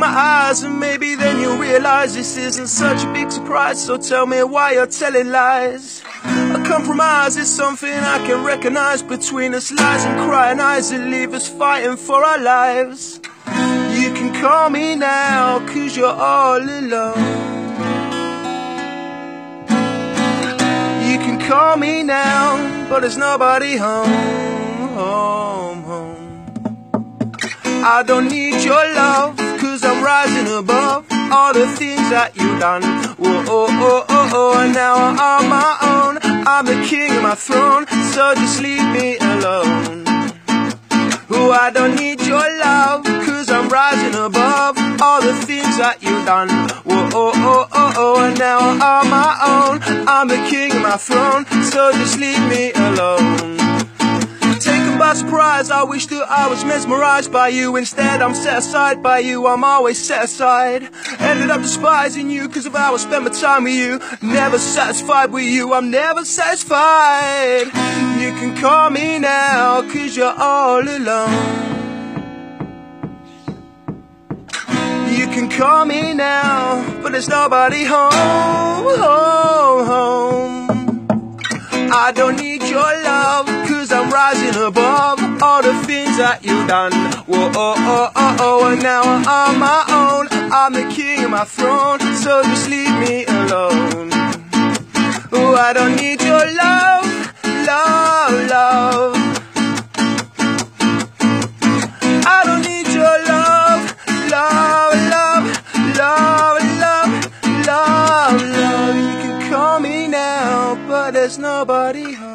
my eyes and maybe then you'll realize this isn't such a big surprise. So tell me why you're telling lies. A compromise is something I can recognize between us lies and crying eyes that leave us fighting for our lives. You can call me now, cause you're all alone. You can call me now, but there's nobody home, home, home. I don't need your love, rising above all the things that you done. Whoa, oh, oh, oh, oh, and now I'm on my own. I'm the king of my throne, so just leave me alone. Oh, I don't need your love, cause I'm rising above all the things that you done. Whoa, oh, oh, oh, oh, and now I'm on my own. I'm the king of my throne, so just leave me alone. By surprise, I wish that I was mesmerized by you. Instead, I'm set aside by you, I'm always set aside. Ended up despising you, cause how I spent my time with you. Never satisfied with you, I'm never satisfied. You can call me now, cause you're all alone. You can call me now, but there's nobody home, home, home. I don't need your love, cause I'm rising above all the things that you've done. Whoa, oh, oh, oh, oh, oh, and now I'm on my own. I'm the king of my throne, so just leave me alone. Oh, I don't need your love, love, love. I don't need your love, love, love, love, love, love, love. You can call me now, but there's nobody home.